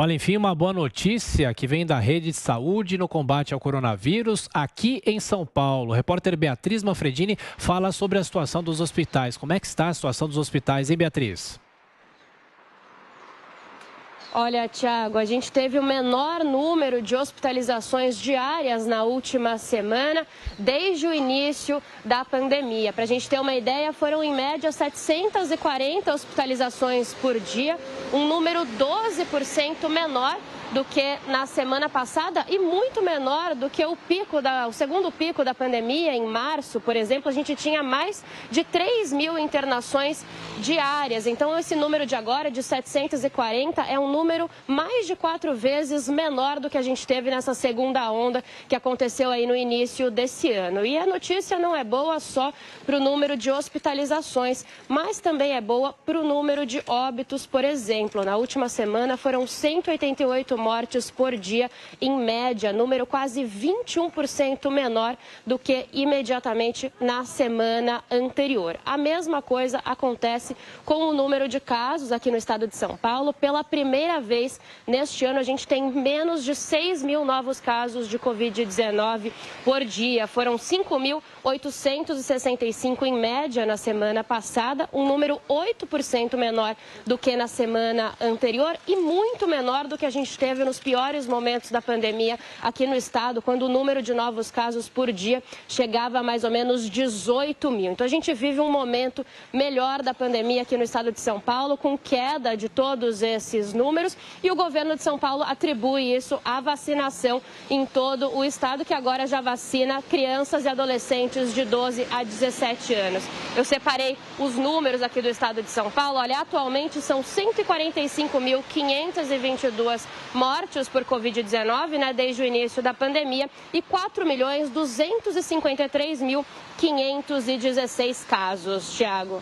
Olha, enfim, uma boa notícia que vem da rede de saúde no combate ao coronavírus aqui em São Paulo. O repórter Beatriz Manfredini fala sobre a situação dos hospitais. Como é que está a situação dos hospitais, hein, Beatriz? Olha, Tiago, a gente teve o menor número de hospitalizações diárias na última semana, desde o início da pandemia. Para a gente ter uma ideia, foram em média 740 hospitalizações por dia, um número 12% menor do que na semana passada e muito menor do que o pico da, o segundo pico da pandemia em março, por exemplo, a gente tinha mais de 3 mil internações diárias. Então esse número de agora de 740 é um número mais de quatro vezes menor do que a gente teve nessa segunda onda que aconteceu aí no início desse ano. E a notícia não é boa só para o número de hospitalizações, mas também é boa para o número de óbitos, por exemplo. Na última semana foram 188 mortes por dia, em média, número quase 21% menor do que imediatamente na semana anterior. A mesma coisa acontece com o número de casos aqui no estado de São Paulo. Pela primeira vez neste ano, a gente tem menos de 6 mil novos casos de Covid-19 por dia. Foram 5.865 em média na semana passada, um número 8% menor do que na semana anterior e muito menor do que a gente teve teve nos piores momentos da pandemia aqui no estado, quando o número de novos casos por dia chegava a mais ou menos 18 mil. Então a gente vive um momento melhor da pandemia aqui no estado de São Paulo, com queda de todos esses números, e o governo de São Paulo atribui isso à vacinação em todo o estado, que agora já vacina crianças e adolescentes de 12 a 17 anos. Eu separei os números aqui do estado de São Paulo. Olha, atualmente são 145.522 mortes por Covid-19 né, desde o início da pandemia e 4 milhões 253 mil 516 casos. Tiago.